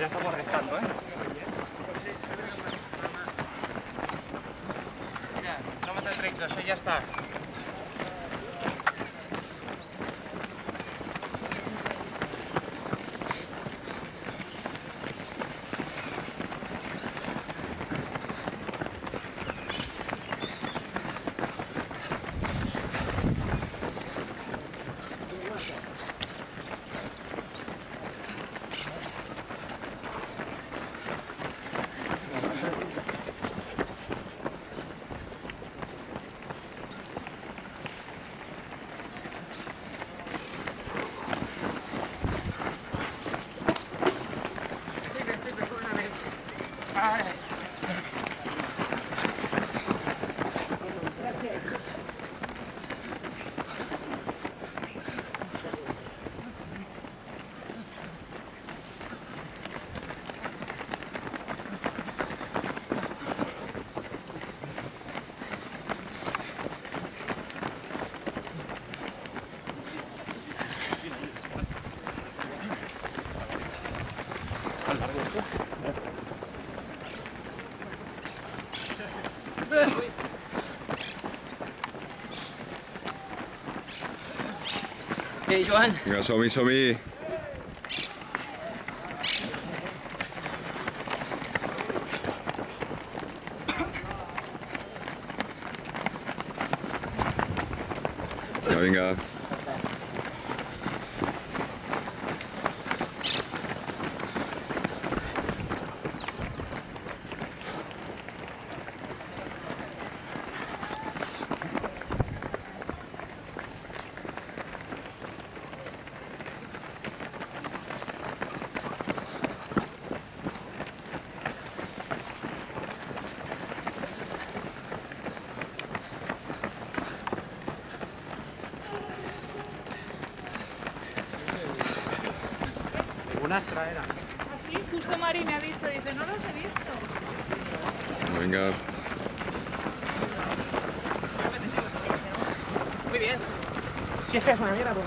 ya estamos restando, ¿eh? Mira, quilòmetre 13, això ja està. Joan. Som-hi, som-hi. Ja, vinga. Bonastra era. Así, justo Mari me ha dicho, dice, no los he visto. Vinga. Muy bien. Si es que es una mierda, pues